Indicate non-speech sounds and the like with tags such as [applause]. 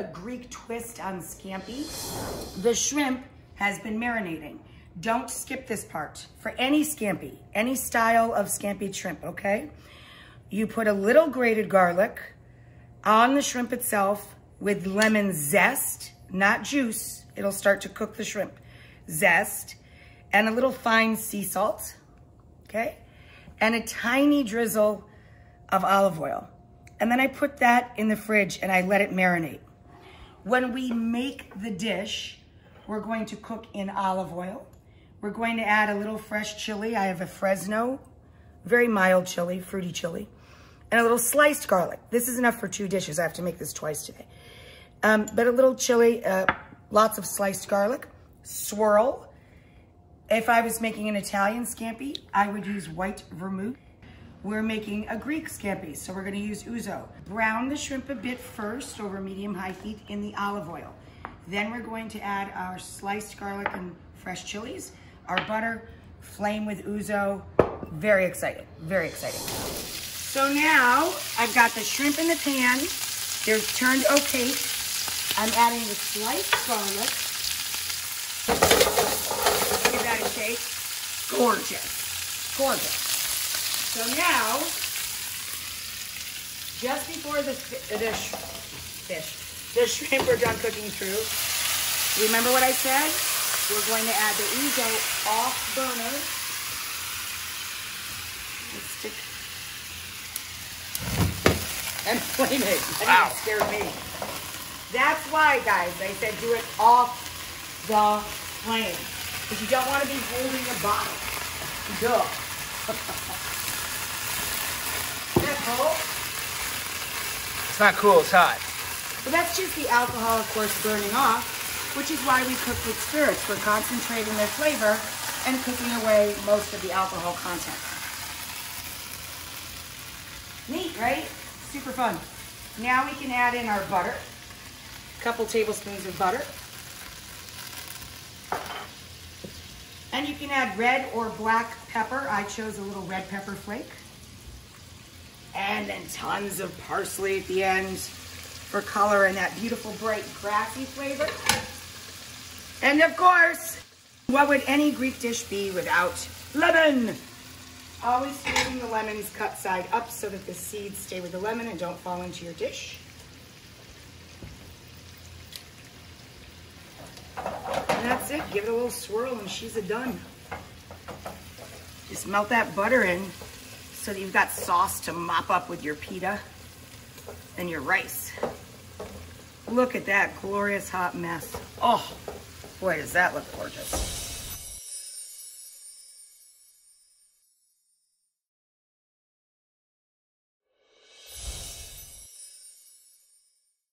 A Greek twist on scampi. The shrimp has been marinating. Don't skip this part. For any scampi, any style of scampi shrimp, okay? You put a little grated garlic on the shrimp itself with lemon zest, not juice. It'll start to cook the shrimp. Zest and a little fine sea salt, okay? And a tiny drizzle of olive oil. And then I put that in the fridge and I let it marinate. When we make the dish, we're going to cook in olive oil. We're going to add a little fresh chili. I have a Fresno, very mild chili, fruity chili, and a little sliced garlic. This is enough for two dishes. I have to make this twice today. Um, but a little chili, uh, lots of sliced garlic, swirl. If I was making an Italian scampi, I would use white vermouth. We're making a Greek scampi, so we're gonna use ouzo. Brown the shrimp a bit first over medium-high heat in the olive oil. Then we're going to add our sliced garlic and fresh chilies, our butter, flame with ouzo. Very excited, very excited. So now I've got the shrimp in the pan. They're turned opaque. I'm adding the sliced garlic. Give that a shake. Gorgeous, gorgeous. So now, just before the, the fish, the shrimp are done cooking through, remember what I said? We're going to add the ouzo off burner. Let's stick and [laughs] flame it. Wow. Scared me. That's why, guys, I said do it off the flame. Because you don't want to be holding a bottle. Duh. [laughs] It's not cool, it's hot. Well, that's just the alcohol, of course, burning off, which is why we cook with spirits. We're concentrating their flavor and cooking away most of the alcohol content. Neat, right? Super fun. Now we can add in our butter. A couple tablespoons of butter. And you can add red or black pepper. I chose a little red pepper flake and then tons of parsley at the end for color and that beautiful bright grassy flavor. And of course, what would any Greek dish be without lemon? Always squeezing the lemons cut side up so that the seeds stay with the lemon and don't fall into your dish. And that's it. Give it a little swirl and she's a done. Just melt that butter in so that you've got sauce to mop up with your pita and your rice. Look at that glorious hot mess. Oh, boy, does that look gorgeous.